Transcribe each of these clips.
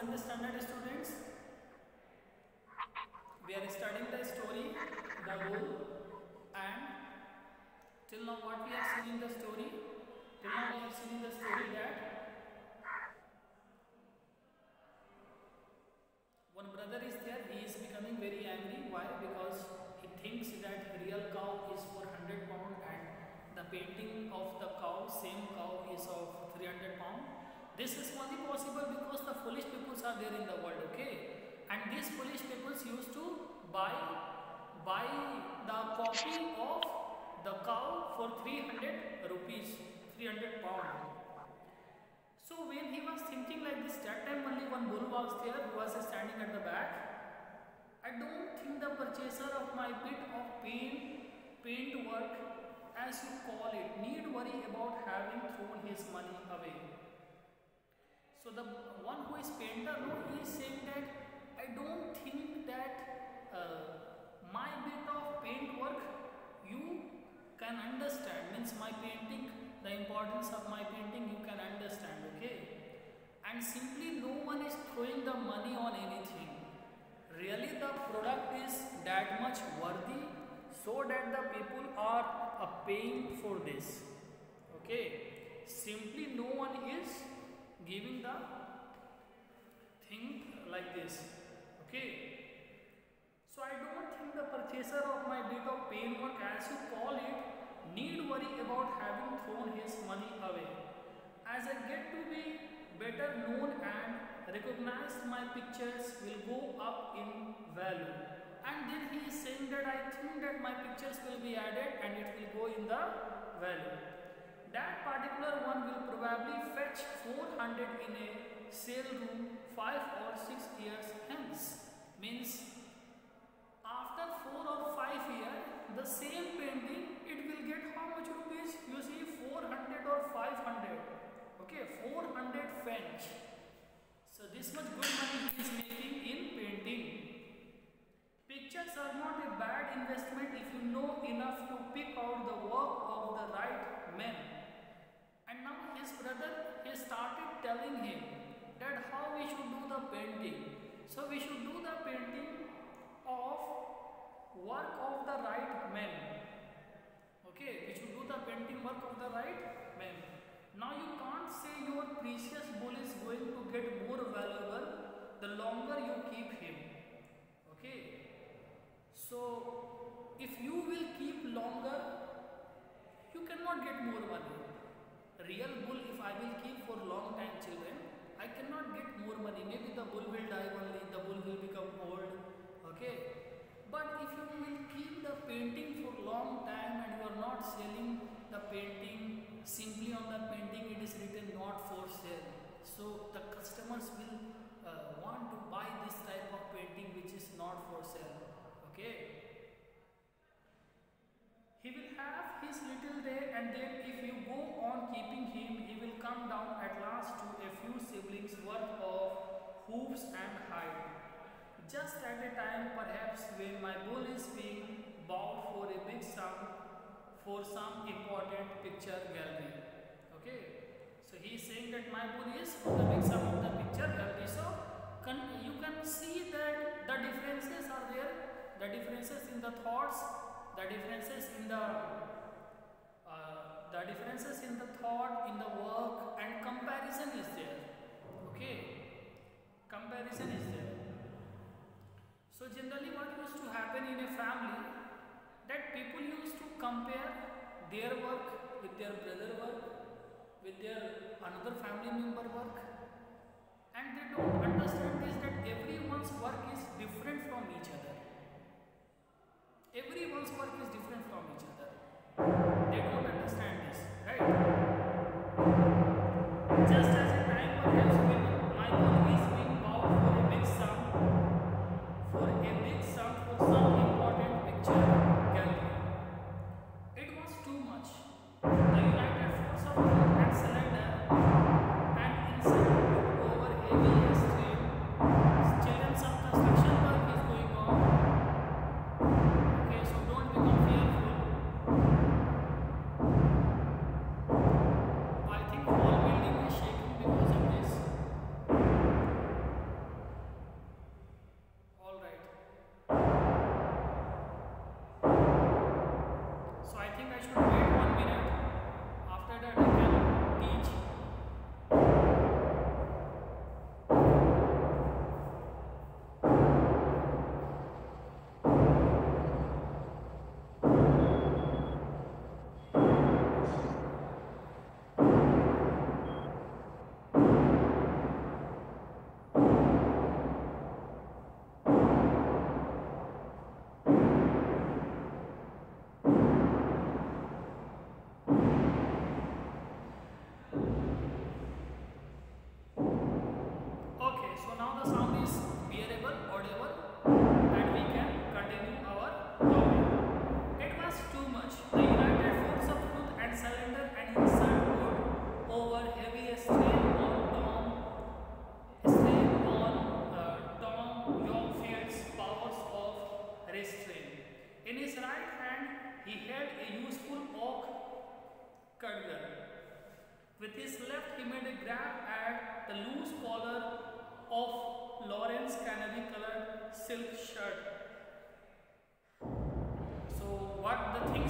7th standard students. We are studying the story, the bull, and till now what we have seen in the story? Till now we have seen in the story that one brother is there, he is becoming very angry. Why? Because he thinks that real cow is for 100 pound and the painting of the cow, same cow is of 300 pound. This is only possible because the foolish peoples are there in the world, okay? And these foolish peoples used to buy buy the copy of the cow for 300 rupees, 300 pound. So when he was thinking like this, that time only one bull was there who was standing at the back. I don't think the purchaser of my bit of paint, paint work as you call it, need worry about having thrown his money away. So the one who is painter, no, he is saying that I don't think that uh, my bit of paint work you can understand. Means my painting, the importance of my painting you can understand, okay? And simply no one is throwing the money on anything. Really the product is that much worthy so that the people are uh, paying for this. Okay? Simply no one is giving the thing like this. Okay? So I don't think the purchaser of my bit of paintwork as you call it need worry about having thrown his money away. As I get to be better known and recognized my pictures will go up in value. And then he is saying that I think that my pictures will be added and it will go in the value. That particular one will probably fetch 400 in a sale room 5 or 6 years hence. Means after 4 or 5 years, the same painting, it will get how much rupees? You see 400 or 500. Okay, 400 French. So this much good money is making in painting. Pictures are not a bad investment if you know enough to pick out the work of the right men. His brother, he started telling him that how we should do the painting. So we should do the painting of work of the right men. Okay, we should do the painting work of the right men. Now you can't say your precious bull is going to get more valuable the longer you keep him. Okay. So if you will keep longer, you cannot get more money. Real bull, if I will keep for long time children, I cannot get more money. Maybe the bull will die only, the bull will become old. Okay. But if you will keep the painting for long time and you are not selling the painting simply on the painting it is written not for sale. So the customers will uh, want to buy this type of painting which is not for sale. Okay. He will have his little day and then if you go on keeping him, he will come down at last to a few shillings worth of hooves and hide. Just at a time perhaps when my bull is being bought for a big sum for some important picture gallery. Okay. So he is saying that my bull is for the big sum of the picture gallery. So you can see that the differences are there. The differences in the thoughts the differences in the uh, the differences in the thought in the work and comparison is there. Okay? Comparison is there. So generally what used to happen in a family that people used to compare their work with their brother work with their another family member work and they don't understand this that everyone's work is different from each other everyone's work is different from each other. They don't understand this, right?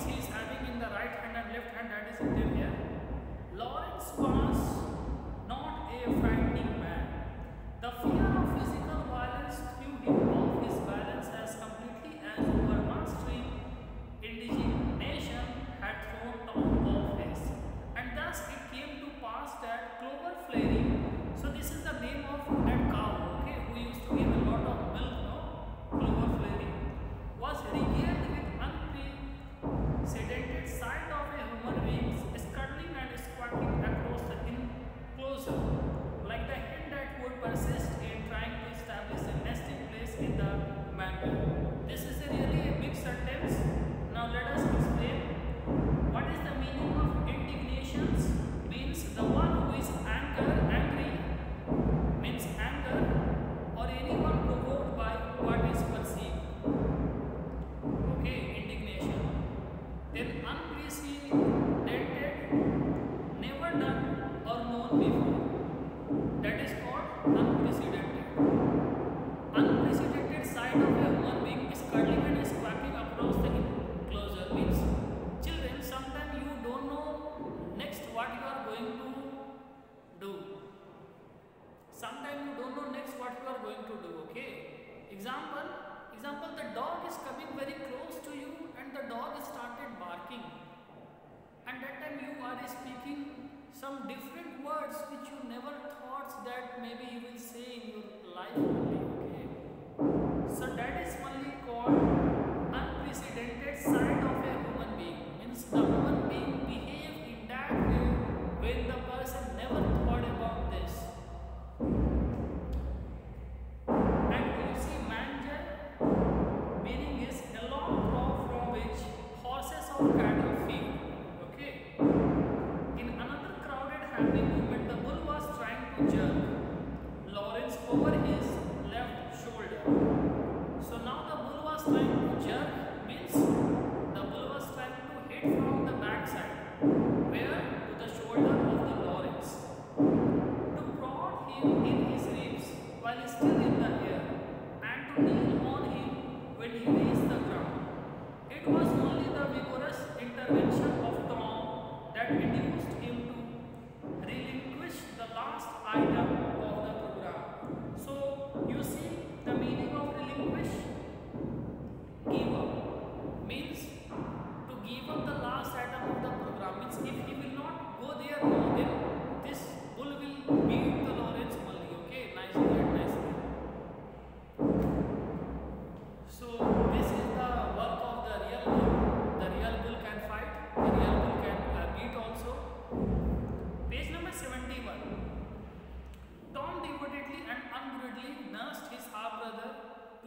force he is having in the right hand and left hand that is in some different words which you never thought that maybe you will say in your life only, okay? So that is only called unprecedented side of a human being. Means the human being behave in that way when the Thank you.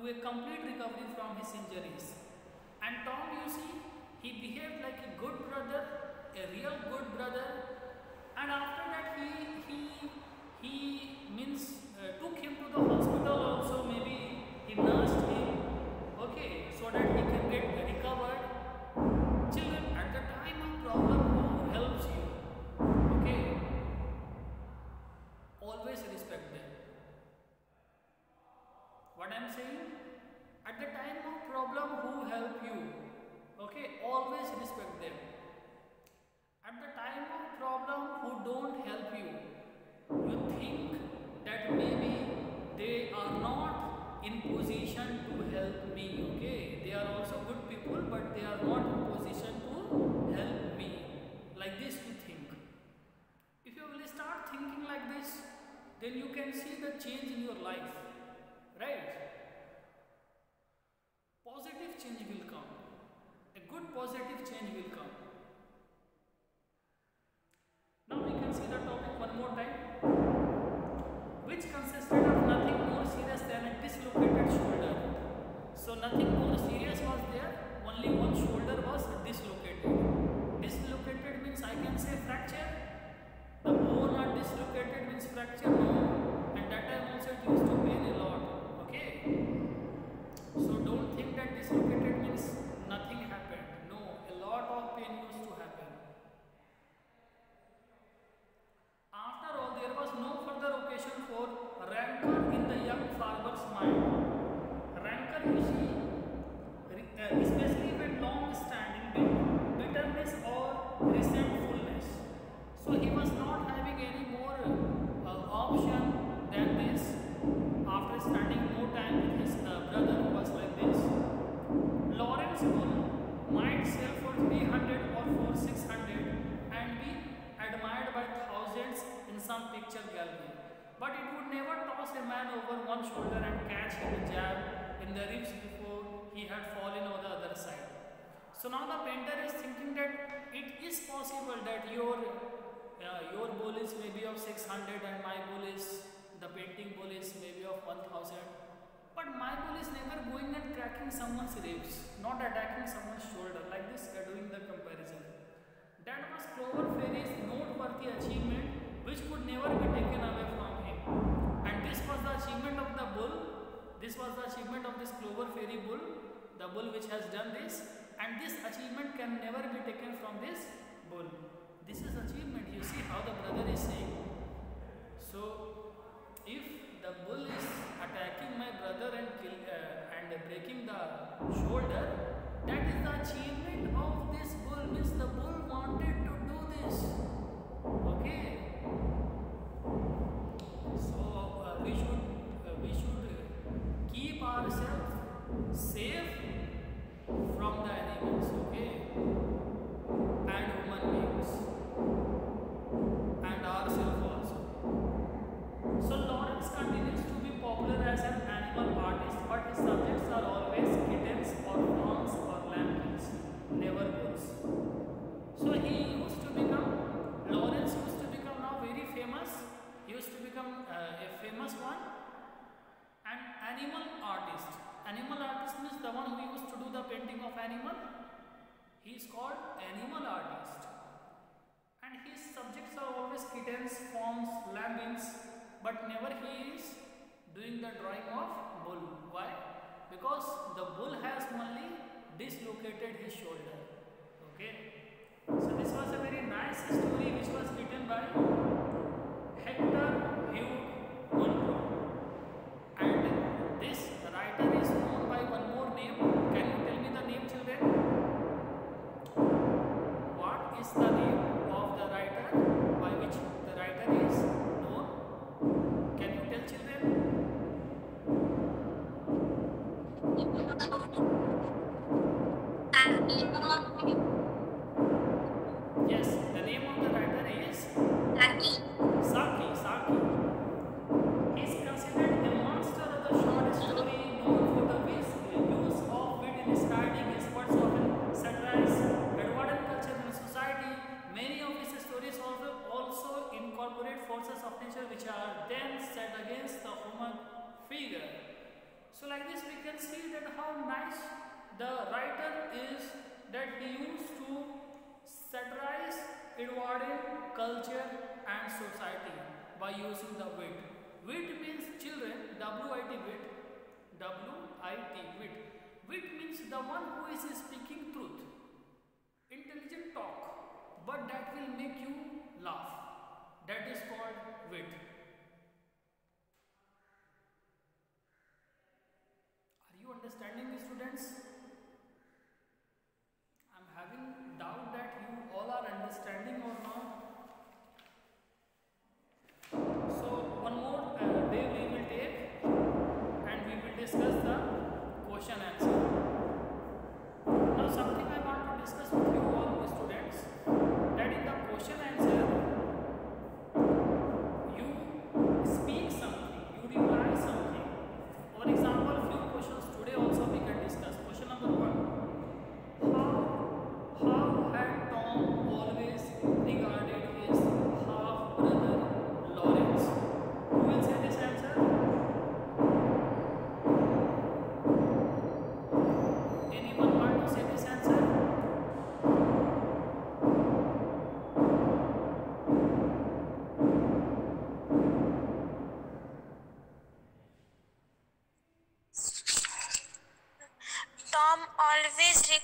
to a complete recovery from his injuries. And Tom, you see, he behaved like a good brother, a real good brother. And after that, he he he means uh, took him to the don't help you, you think that maybe they are not in position to help me, okay? They are also good people, but they are not in position to help me. Like this you think. If you will start thinking like this, then you can see the change in your life, right? Admired by thousands in some picture gallery. But it would never toss a man over one shoulder and catch him a jab in the ribs before he had fallen on the other side. So now the painter is thinking that it is possible that your uh, your bull is maybe of 600 and my bull is the painting bull is maybe of 1000 but my bull is never going and cracking someone's ribs, not attacking someone's shoulder. Like this, are doing the comparison. That was Clover Fairy's noteworthy achievement, which could never be taken away from him. And this was the achievement of the bull. This was the achievement of this Clover Fairy bull, the bull which has done this. And this achievement can never be taken from this bull. This is achievement. You see how the brother is saying. So, if the bull is attacking my brother and kill, uh, and breaking the shoulder, that is the achievement of this. Means the bull wanted to do this. Okay. Animal. He is called animal artist. And his subjects are always kittens, fawns, lambkins, but never he is doing the drawing of bull. Why? Because the bull has only dislocated his shoulder. Okay. So this was a very nice story which was written by Hector Hugh Munro. And this writer is known by one more name. Can you tell me the name, children? What is the name of the writer by which the writer is known? Can you tell children? Yes, the name of the writer is Saki. Saki. He is considered a master of the short story, known for the vis- use of wit in his writing. His words often satirize Edwardian culture and society. Many of his stories also, also incorporate forces of nature which are then set against the human figure. So, like this, we can see that how nice the writer is that he used to satirize Edwardian culture and society by using the wit. Wit means children, W-I-T wit, W-I-T wit. Wit means the one who is speaking truth, intelligent talk, but that will make you laugh. That is called wit.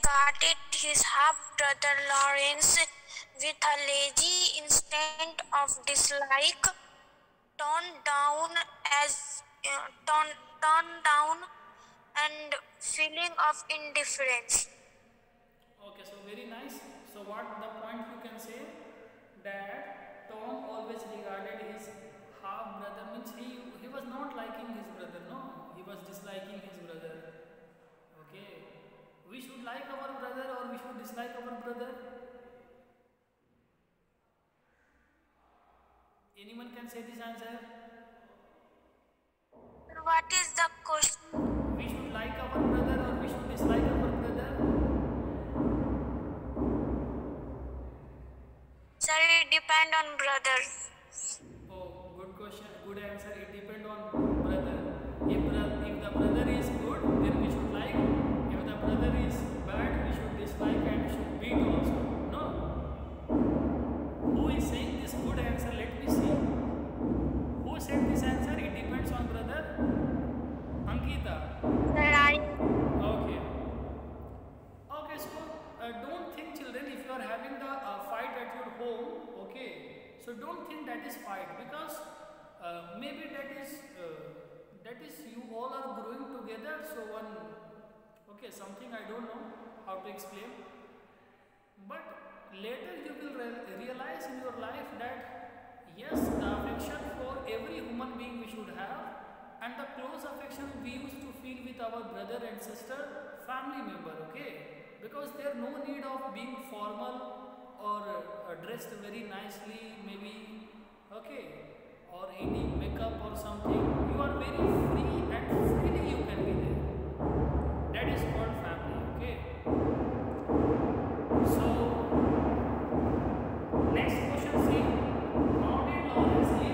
Regarded his half brother Laurence with a lazy instinct of dislike. tone down as uh, tone down and feeling of indifference. Okay, so very nice. So what the point you can say that Tom always regarded his half brother means he he was not liking his brother. No, he was disliking his brother. Okay, we should like our brother or we should dislike our brother. Anyone can say this answer? What is the question? We should like our brother or we should dislike our brother? Sir, it depend on brother. Oh, good question. Good answer. It depends on brother. If, if the brother is good, then we should like. If the brother is bad, we should dislike and should beat also. No. Who is saying this good answer? Let me see. Who said this answer? It depends on brother. Ankita. Sir, I Okay. Okay, so uh, don't think, children, if you are having the uh, fight at your home, okay, so don't think that is fight because uh, maybe that is uh, that is you all are growing together. So one, okay, something I don't know how to explain, but later you will re- realize in your life that yes, the affection for every human being we should have and the close affection we used to feel with our brother and sister family member okay? Because there no need of being formal or uh, dressed very nicely maybe okay? Or any makeup or something. You are very free and freely you can be there. That is called family okay so next question see how did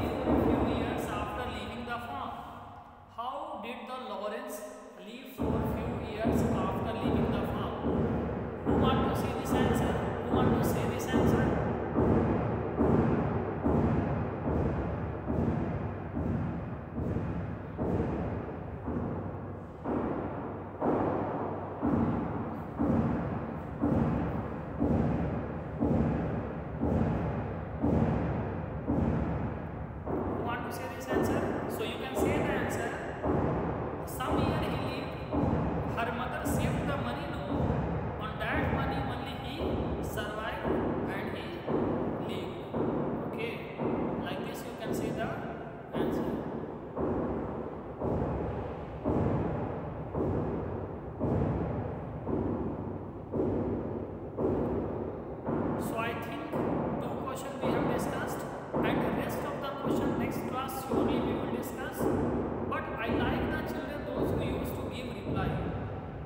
give reply.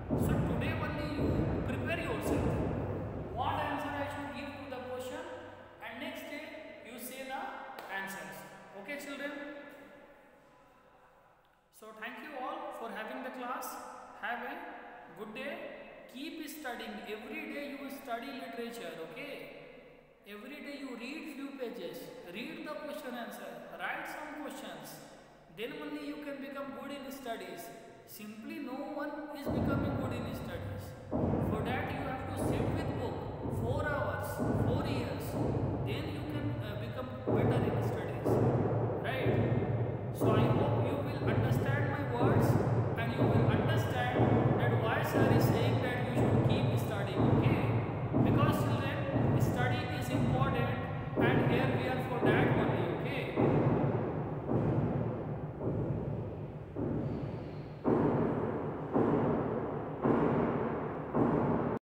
So today only you prepare yourself. What answer I should give to the question and next day you say the answers. Okay children? So thank you all for having the class. Have a good day. Keep studying. Every day you study literature, okay? Every day you read few pages. Read the question answer. Write some questions. Then only you can become good in studies. Simply no one is becoming good in studies. For that you have to sit with book 4 hours, 4 years. Then you can uh, become better in.